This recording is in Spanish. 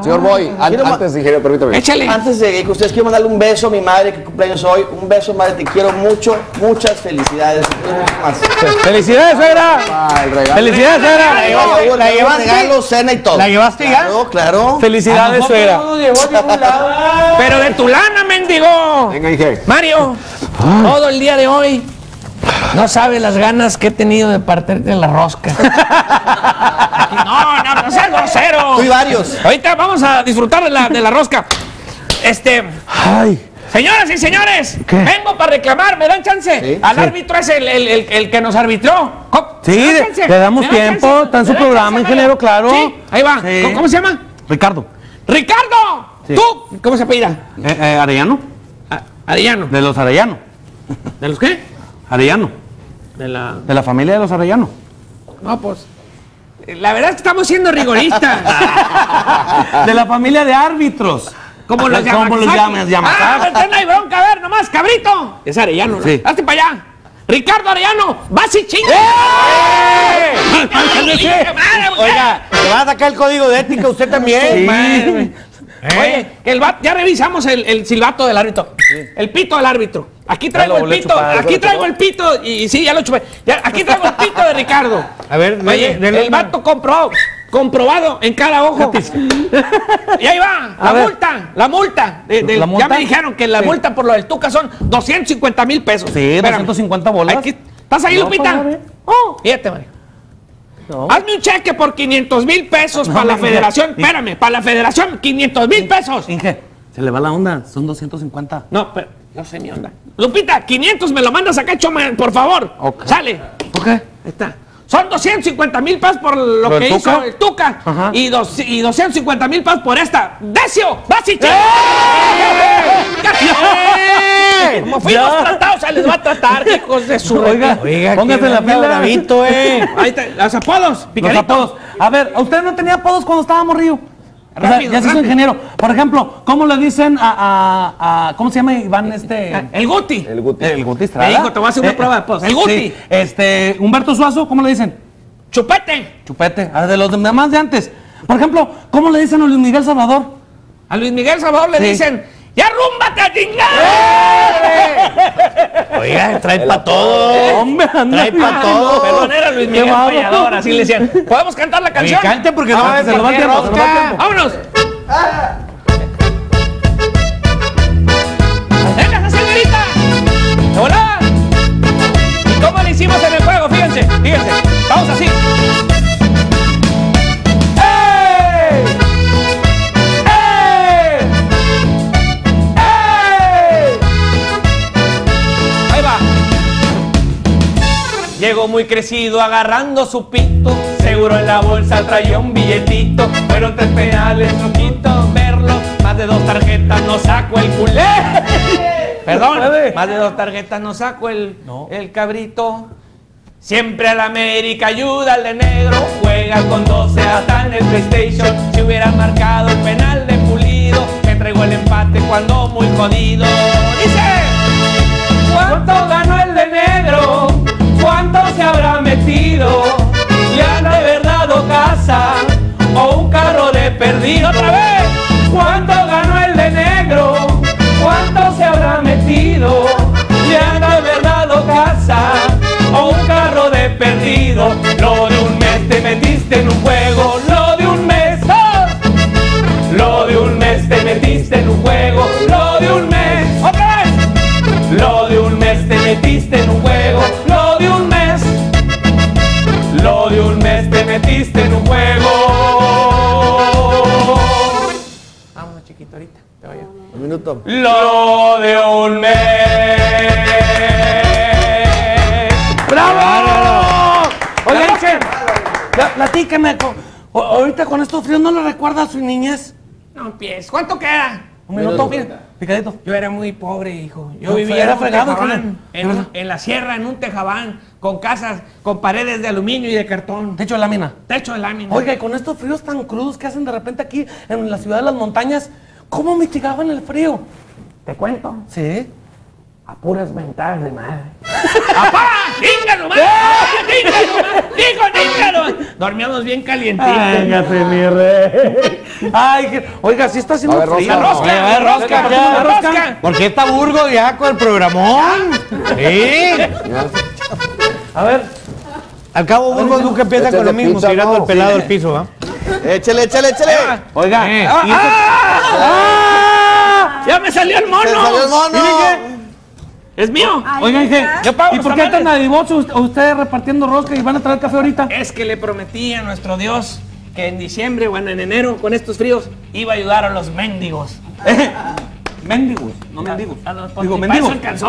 Señor Boy, an- Quiero ma- antes, ingeniero, permítame. Échale. Antes de que ustedes quiero mandarle un beso a mi madre que cumpleaños hoy. Un beso, madre, te quiero mucho. Muchas felicidades. ¡Felicidades, suegra! Ah, el regalo. ¡Felicidades, suegra! La llevo regalo, cena y todo. ¿La llevaste ya? Claro, claro. ¡Felicidades, suegra! Pero de tu lana, mendigo. Venga, Inge. Mario, todo el día de hoy. No sabes las ganas que he tenido de partirte en la rosca. No, no, no seas grosero. Y varios. Ahorita vamos a disfrutar de la, de la rosca. Este, ¡Ay! señoras y señores, ¿Qué? vengo para reclamar, ¿me dan chance? Sí. Al Sí. árbitro es el, el- el- el que nos arbitró. ¿Cómo? Sí, ¿Me dan le- damos ¿Me dan tiempo, chance? está en su ¿Me dan programa, chance, ingeniero, claro. Sí, ahí va. Sí. ¿Cómo, cómo se llama? Ricardo. ¡Ricardo! Sí. ¿Tú? ¿Cómo se apellida? Eh, eh, ¿Arellano? A- Arellano. De los Arellano. ¿De los qué? Arellano. De la... De la familia de los Arellano. No, pues... La verdad es que estamos siendo rigoristas. De la familia de árbitros. Como los ¿Cómo los Yamasaki. llamas? Ah, vete, no hay bronca, a ver, nomás, cabrito. Es Arellano, ¿no? Sí. Hazte para allá. Ricardo Arellano, vas y chinga. Oiga, ¿le va a sacar el código de ética usted también? Madre. Oye, que el va- ya revisamos el, el silbato del árbitro. El pito del árbitro. Aquí traigo el pito, chupar, aquí ¿lo traigo el pito, y, y sí, ya lo chupé. Ya, aquí traigo el pito de Ricardo. A ver, Oye, dele- dele el vato compró, comprobado en cada ojo. y ahí va, A la ver. multa, la multa. de- de- ¿La Ya multa? me dijeron que la Sí. multa por lo del Tuca son 250 mil pesos. Sí, Espérame. 250 bolas. Aquí- ¿Estás ahí, No, Lupita? Oh, fíjate, Mario. Hazme un cheque por 500 mil pesos para la federación. Espérame, para la federación, 500 mil pesos. Inge, se le va la onda. Son 250. No, pero no sé mi onda. Lupita, 500 me lo mandas acá, Choma, por favor. Ok. Sale. ¿Por qué? Ahí está. Son 250 mil pesos por lo ¿Lo que hizo el Tuca. Ajá. Y, dos, y 250 mil pesos por esta. ¡Decio! ¡Vas y Como fuimos tratados, se les va a tratar, hijos de su Oiga, Oiga, póngase la pila. bravito, eh. Ahí está, los apodos, Los picadito. apodos. A ver, ¿usted no tenía apodos cuando estaba O sea, ya se hizo ingeniero. Por ejemplo, ¿cómo le dicen a, a- a- ¿Cómo se llama Iván este? El Guti. El Guti. El Guti Estrada. Te digo, te voy a hacer una prueba de apodos. El Guti. sí. Este, Humberto Suazo, ¿cómo le dicen? Chupete. Chupete. A de los demás de antes. Por ejemplo, ¿cómo le dicen a Luis Miguel Salvador? A Luis Miguel Salvador le Sí. dicen, ¡ya rúmbate a chingar! Oiga, trae para todo. Hombre, anda Trae pa' bien. todo. Perdón, era Luis Miguel. Fallador, así le decían. ¿Podemos cantar la Que canción? cante porque Ah, no se tiempo, se nos va el tiempo. ¡Vámonos! ¡Venga, Llegó muy crecido agarrando su pito. Seguro en la bolsa traía un billetito. Fueron tres penales, no quito verlo. Más de dos tarjetas no saco el culé. Perdón, más de dos tarjetas no saco el, el cabrito. Siempre al América ayuda al de negro. Juega con 12 hasta en el PlayStation. Si hubiera marcado el penal de pulido, me traigo el empate cuando muy jodido. Dice. Perdido? ¿Otra vez? ¿Cuánto ganó el de negro? ¿Cuánto se habrá metido? ¿Le han de verdad o casa? ¿O un carro de perdido? Lo de un mes te metiste en un juego, lo de un mes. Lo de un mes te metiste en un juego, lo de un mes. Lo de un mes te metiste en un juego, lo de un mes. Lo de un mes te metiste en un juego. Ahorita. Te voy yo. Un minuto. Lo de un mes. ¡Bravo! Oiga, Inge, pla- platíqueme. co- o- ahorita con estos fríos, ¿no le recuerda a su niñez? No empieces. ¿Cuánto queda? Un minuto. Mira. Picadito. Yo era muy pobre, hijo. Yo No, vivía era en un fregado, tejabán, en, un- en la sierra, en un tejabán, con casas, con paredes de aluminio y de cartón, Techo de lámina. techo de lámina. Oiga, y con estos fríos tan crudos que hacen de repente aquí en la ciudad de las montañas, ¿cómo mitigaban el frío? te cuento. Sí. a puras mentadas de madre. ¡Apá! ¡Chinga nomás! ¡Chinga nomás! ¡Digo! Dormíamos bien calientitos. Véngase, mi rey. Ay, que- oiga, si está haciendo A ver, frío. rosca, rosca, a ver, rosca, rosca, ya. rosca. ¿Por qué está Burgos ya con el programón? Sí. A ver, Al cabo, Burgos nunca empieza Este con lo mismo, tirando ¿no? el pelado al piso, ¿va? Échale, échale, échale. oiga. Eh. y eso- ¡Ah! ¡Ya me salió el mono! Se salió el mono. ¡Es mío! Oiga, dije, Yo pago ¿y por qué tan tamales. adivoso usted- usted repartiendo rosca y van a traer café ahorita? Es que le prometí a nuestro Dios que en diciembre, bueno, en enero, con estos fríos, iba a ayudar a los mendigos. Mendigos, no mendigos. A los- Digo, mendigos. eso alcanzó.